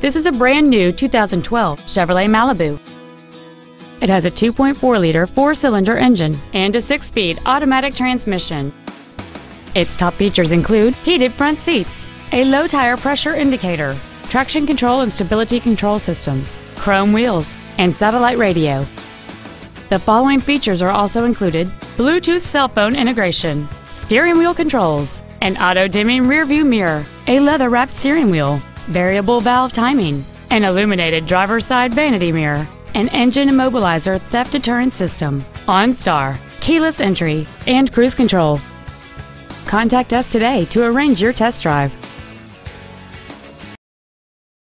This is a brand new 2012 Chevrolet Malibu. It has a 2.4-liter four-cylinder engine and a six-speed automatic transmission. Its top features include heated front seats, a low tire pressure indicator, traction control and stability control systems, chrome wheels, and satellite radio. The following features are also included Bluetooth cell phone integration, steering wheel controls, an auto-dimming rearview mirror, a leather-wrapped steering wheel, variable valve timing, an illuminated driver's side vanity mirror, an engine immobilizer theft deterrent system, OnStar, keyless entry, and cruise control. Contact us today to arrange your test drive.